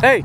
Hey,